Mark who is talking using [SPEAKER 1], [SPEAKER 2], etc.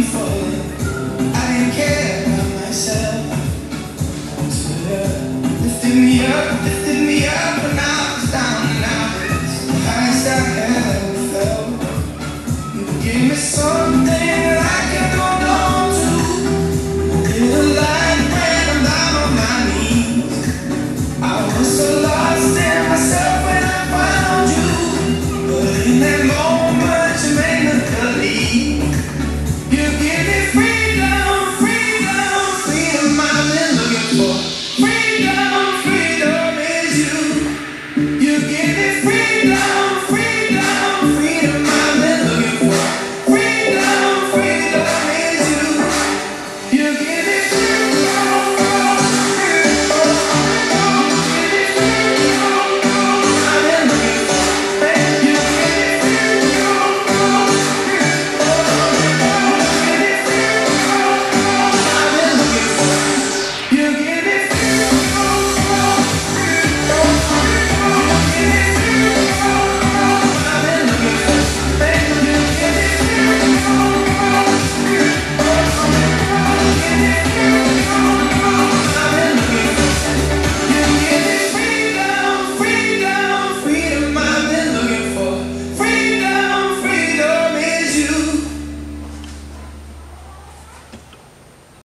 [SPEAKER 1] we saw